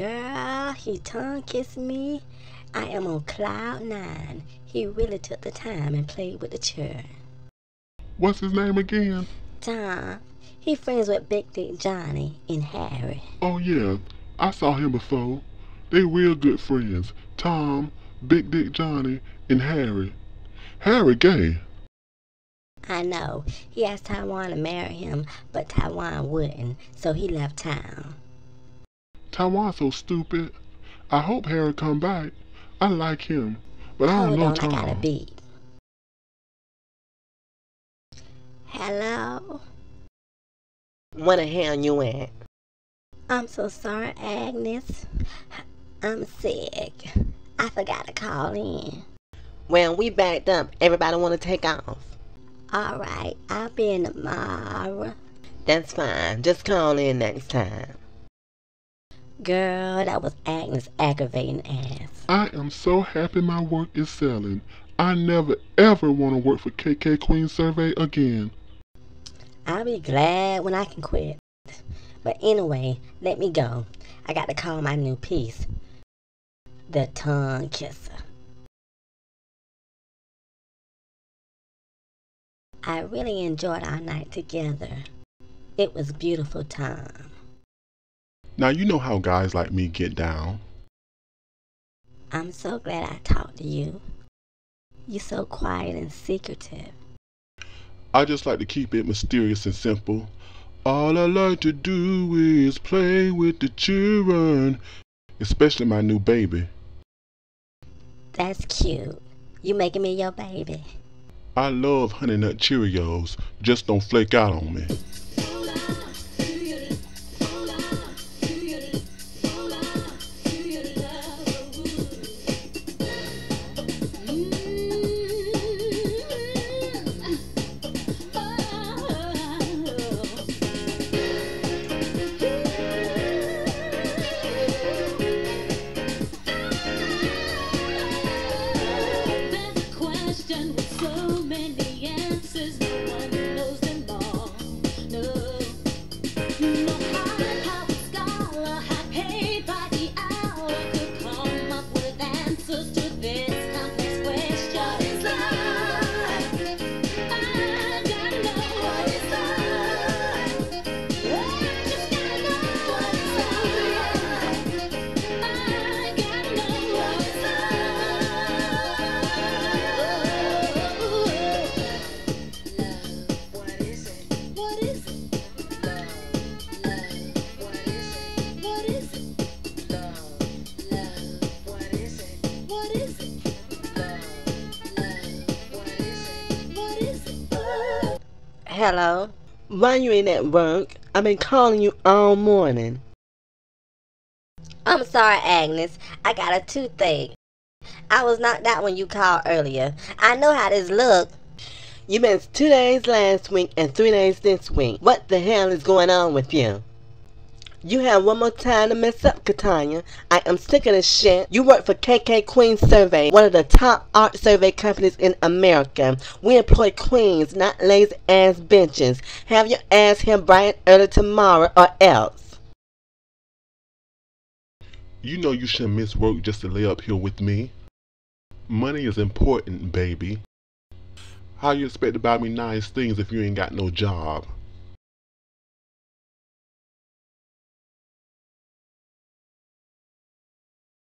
Girl, he tongue kissed me. I am on cloud nine. He really took the time and played with the chair. What's his name again? Tom, he friends with Big Dick Johnny and Harry. Oh yeah, I saw him before. They real good friends. Tom, Big Dick Johnny, and Harry. Harry gay. I know. He asked Taiwan to marry him, but Taiwan wouldn't, so he left town. Taiwan's so stupid. I hope Harry come back. I like him, but I don't Hold know on, Tom. I got a beat. Hello? Where the hell you at? I'm so sorry, Agnes. I'm sick. I forgot to call in. Well, we backed up. Everybody want to take off. All right, I'll be in tomorrow. That's fine. Just call in next time. Girl, that was Agnes' aggravating ass. I am so happy my work is selling. I never ever want to work for KK Queen Survey again. I'll be glad when I can quit. But anyway, let me go. I got to call my new piece. The Tongue Kisser. I really enjoyed our night together. It was beautiful time. Now you know how guys like me get down. I'm so glad I talked to you. You're so quiet and secretive. I just like to keep it mysterious and simple. All I like to do is play with the children, especially my new baby. That's cute. You making me your baby. I love Honey Nut Cheerios. Just don't flake out on me. So many answers, Hello? Why you ain't at work? I've been calling you all morning. I'm sorry, Agnes. I got a toothache. I was knocked out when you called earlier. I know how this look. You missed two days last week and three days this week. What the hell is going on with you? You have one more time to mess up, Katonya. I am sick of this shit. You work for KK Queen Survey, one of the top art survey companies in America. We employ queens, not lazy ass bitches. Have your ass here bright early tomorrow or else. You know you shouldn't miss work just to lay up here with me. Money is important, baby. How you expect to buy me nice things if you ain't got no job?